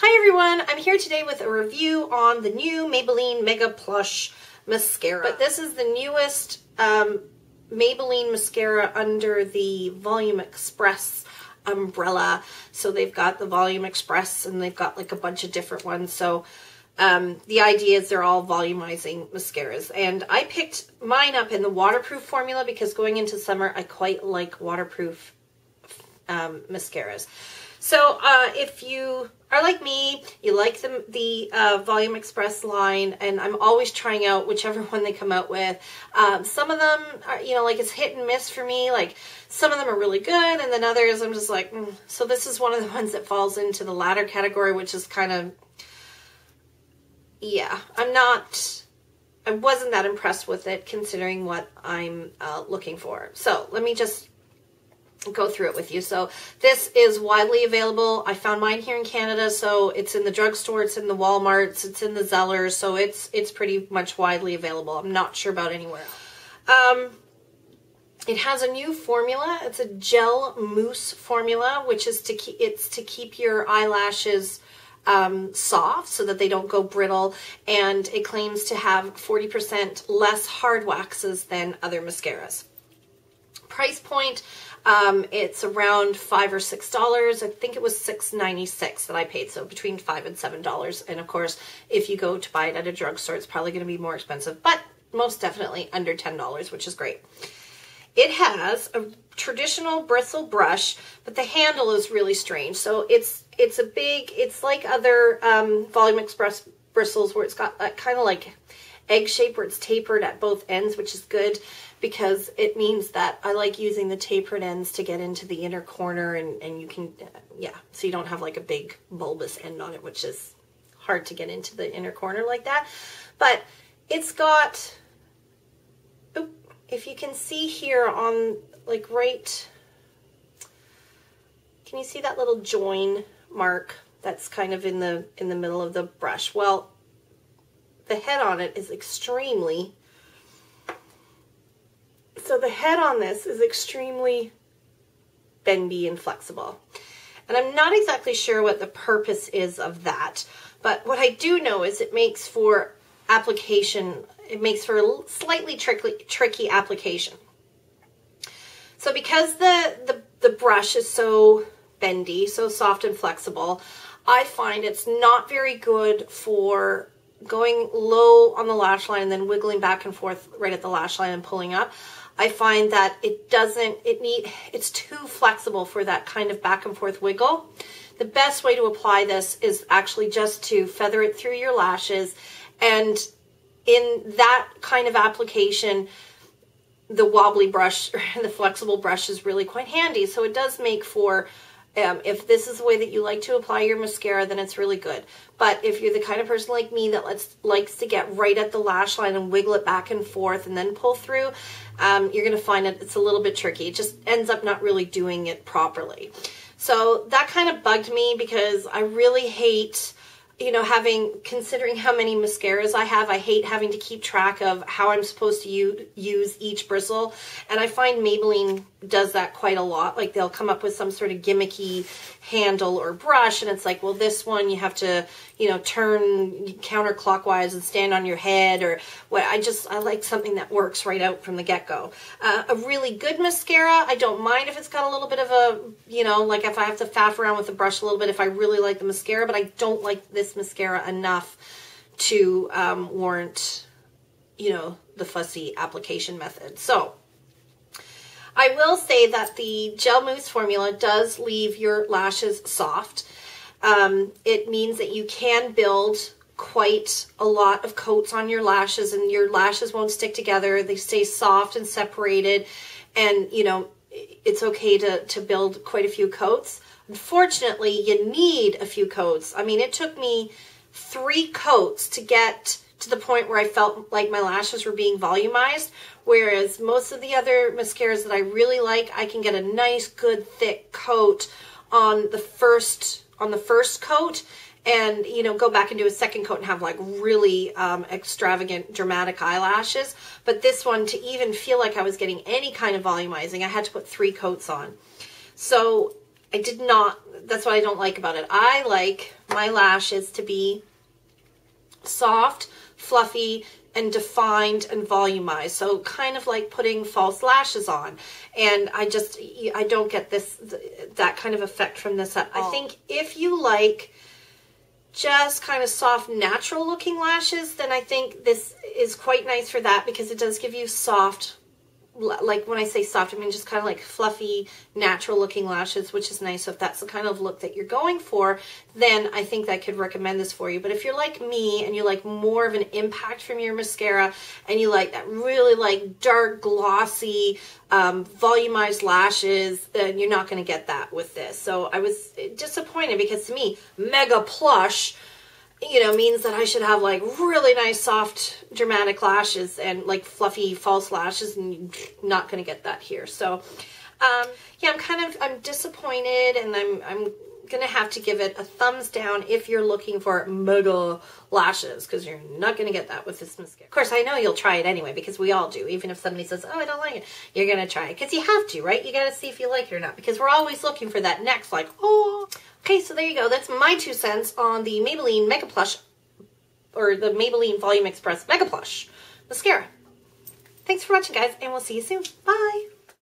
Hi everyone, I'm here today with a review on the new Maybelline Mega Plush Mascara. But this is the newest um, Maybelline mascara under the Volume Express umbrella. So they've got the Volume Express and they've got like a bunch of different ones. So um, the idea is they're all volumizing mascaras. And I picked mine up in the waterproof formula because going into summer, I quite like waterproof um, mascaras. So uh, if you are like me, you like the, the uh, Volume Express line, and I'm always trying out whichever one they come out with. Um, some of them, are, you know, like it's hit and miss for me. Like some of them are really good, and then others I'm just like, mm. so this is one of the ones that falls into the latter category, which is kind of, yeah, I'm not, I wasn't that impressed with it considering what I'm uh, looking for. So let me just go through it with you. So this is widely available. I found mine here in Canada, so it's in the drugstore, it's in the Walmarts, it's in the Zellers, so it's it's pretty much widely available. I'm not sure about anywhere. Um, it has a new formula. It's a gel mousse formula, which is to keep it's to keep your eyelashes um, soft so that they don't go brittle, and it claims to have 40% less hard waxes than other mascaras. Price point um, it's around five or six dollars. I think it was six ninety six that I paid, so between five and seven dollars. And of course, if you go to buy it at a drugstore, it's probably going to be more expensive, but most definitely under ten dollars, which is great. It has a traditional bristle brush, but the handle is really strange. So it's it's a big, it's like other um, Volume Express bristles where it's got that kind of like egg shape where it's tapered at both ends, which is good because it means that I like using the tapered ends to get into the inner corner and, and you can, uh, yeah, so you don't have like a big bulbous end on it, which is hard to get into the inner corner like that. But it's got, if you can see here on like right, can you see that little join mark that's kind of in the in the middle of the brush? Well, the head on it is extremely so the head on this is extremely bendy and flexible. And I'm not exactly sure what the purpose is of that, but what I do know is it makes for application, it makes for a slightly tricky, tricky application. So because the, the, the brush is so bendy, so soft and flexible, I find it's not very good for going low on the lash line and then wiggling back and forth right at the lash line and pulling up. I find that it doesn't, it need, it's too flexible for that kind of back and forth wiggle. The best way to apply this is actually just to feather it through your lashes. And in that kind of application, the wobbly brush, the flexible brush is really quite handy. So it does make for um, if this is the way that you like to apply your mascara, then it's really good. But if you're the kind of person like me that lets, likes to get right at the lash line and wiggle it back and forth and then pull through, um, you're going to find it, it's a little bit tricky. It just ends up not really doing it properly. So that kind of bugged me because I really hate you know, having, considering how many mascaras I have, I hate having to keep track of how I'm supposed to use, each bristle. And I find Maybelline does that quite a lot. Like they'll come up with some sort of gimmicky handle or brush and it's like, well, this one you have to, you know, turn counterclockwise and stand on your head or what. I just, I like something that works right out from the get-go. Uh, a really good mascara, I don't mind if it's got a little bit of a, you know, like if I have to faff around with the brush a little bit if I really like the mascara, but I don't like this mascara enough to um, warrant, you know, the fussy application method. So, I will say that the gel mousse formula does leave your lashes soft. Um, it means that you can build quite a lot of coats on your lashes and your lashes won't stick together. They stay soft and separated and, you know, it's okay to, to build quite a few coats. Unfortunately, you need a few coats. I mean, it took me three coats to get to the point where I felt like my lashes were being volumized. Whereas most of the other mascaras that I really like, I can get a nice, good, thick coat on the first on the first coat and you know go back and do a second coat and have like really um, extravagant dramatic eyelashes but this one to even feel like I was getting any kind of volumizing I had to put three coats on so I did not, that's what I don't like about it. I like my lashes to be soft, fluffy, and defined and volumized. So kind of like putting false lashes on. And I just, I don't get this, that kind of effect from this. I think if you like just kind of soft, natural looking lashes, then I think this is quite nice for that because it does give you soft, like when I say soft, I mean just kind of like fluffy, natural looking lashes, which is nice. So if that's the kind of look that you're going for, then I think I could recommend this for you. But if you're like me and you like more of an impact from your mascara and you like that really like dark, glossy, um, volumized lashes, then you're not going to get that with this. So I was disappointed because to me, Mega Plush you know, means that I should have like really nice, soft, dramatic lashes and like fluffy false lashes, and not going to get that here. So, um, yeah, I'm kind of I'm disappointed, and I'm I'm gonna have to give it a thumbs down if you're looking for mega lashes because you're not gonna get that with this mascara. Of course, I know you'll try it anyway because we all do. Even if somebody says, "Oh, I don't like it," you're gonna try it because you have to, right? You gotta see if you like it or not because we're always looking for that next, like, oh. Okay, so there you go. That's my two cents on the Maybelline Mega Plush or the Maybelline Volume Express Mega Plush mascara. Thanks for watching, guys, and we'll see you soon. Bye!